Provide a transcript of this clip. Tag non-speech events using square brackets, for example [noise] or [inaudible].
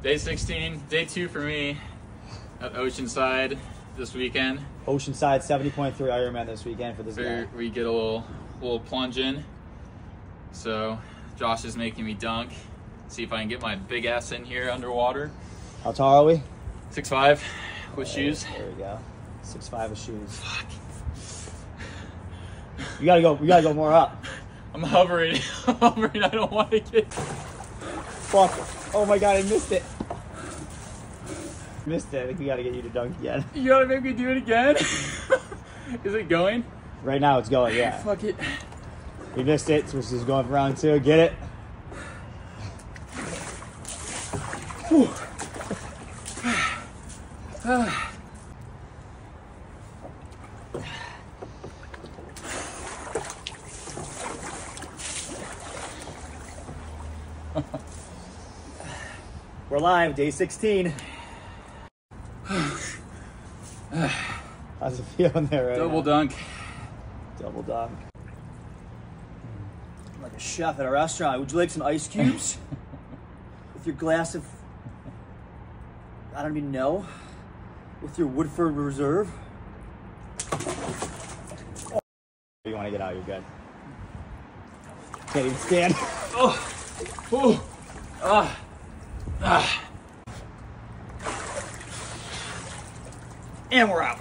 Day 16, day two for me at Oceanside this weekend. Oceanside 70.3 Ironman this weekend for this guy. we get a little little plunge in. So Josh is making me dunk. See if I can get my big ass in here underwater. How tall are we? Six five with shoes. There we go. Six five of shoes. You gotta go. You gotta go more up. [laughs] I'm hovering. [laughs] I'm hovering. I don't want to get. Fuck. Oh my god, I missed it. Missed it. I think we gotta get you to dunk again. You gotta make me do it again. is it going? Right now it's going. Yeah. Fuck it. We missed it. So this is going for round two. Get it? We're live, day 16. How's it feeling there right Double now? dunk. Double dunk. Like a chef at a restaurant. Would you like some ice cubes? [laughs] With your glass of, I don't even know, with your Woodford Reserve? Oh. You want to get out, you're good. Can't even stand. Oh. Ah. Ah. And we're out.